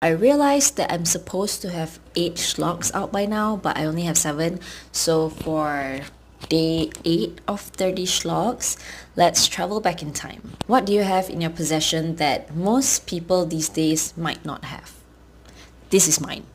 I realized that I'm supposed to have 8 schlogs out by now, but I only have 7. So for day 8 of 30 schlogs, let's travel back in time. What do you have in your possession that most people these days might not have? This is mine.